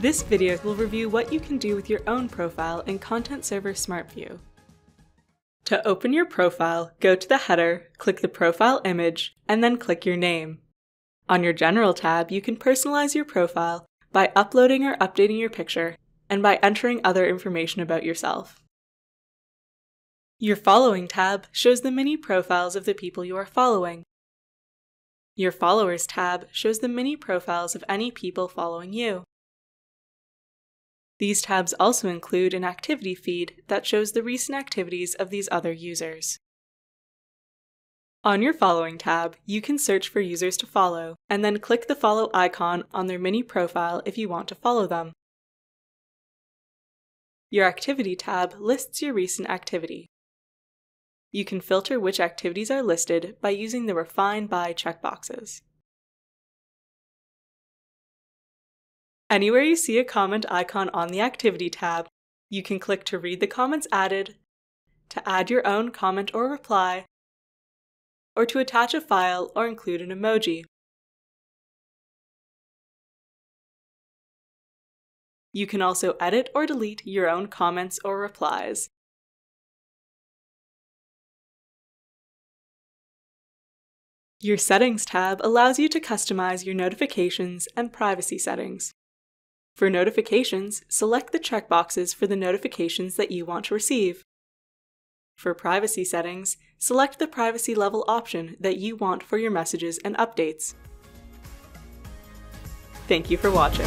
This video will review what you can do with your own profile in Content Server Smart View. To open your profile, go to the header, click the profile image, and then click your name. On your General tab, you can personalize your profile by uploading or updating your picture and by entering other information about yourself. Your Following tab shows the mini profiles of the people you are following. Your Followers tab shows the mini profiles of any people following you. These tabs also include an activity feed that shows the recent activities of these other users. On your Following tab, you can search for users to follow, and then click the follow icon on their mini profile if you want to follow them. Your Activity tab lists your recent activity. You can filter which activities are listed by using the Refine By checkboxes. Anywhere you see a comment icon on the Activity tab, you can click to read the comments added, to add your own comment or reply, or to attach a file or include an emoji. You can also edit or delete your own comments or replies. Your Settings tab allows you to customize your notifications and privacy settings. For notifications, select the checkboxes for the notifications that you want to receive. For privacy settings, select the privacy level option that you want for your messages and updates. Thank you for watching.